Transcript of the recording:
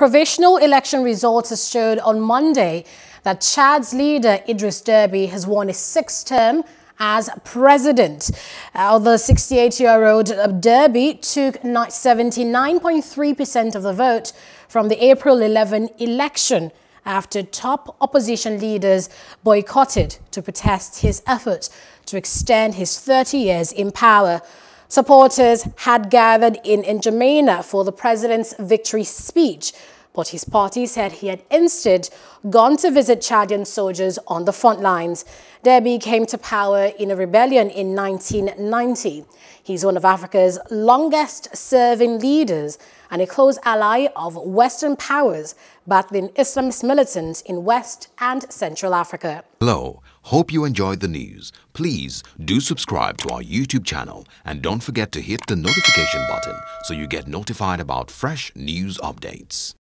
Provisional election results showed on Monday that Chad's leader Idriss Deby has won his sixth term as president. Uh, the 68-year-old Deby took 79.3% of the vote from the April 11 election after top opposition leaders boycotted to protest his effort to extend his 30 years in power. Supporters had gathered in N'Djamena for the president's victory speech, but his party said he had instead gone to visit Chadian soldiers on the front lines. Deby came to power in a rebellion in 1990. He's one of Africa's longest-serving leaders and a close ally of Western powers battling Islamist militants in West and Central Africa. Hello. Hope you enjoyed the news. Please do subscribe to our YouTube channel and don't forget to hit the notification button so you get notified about fresh news updates.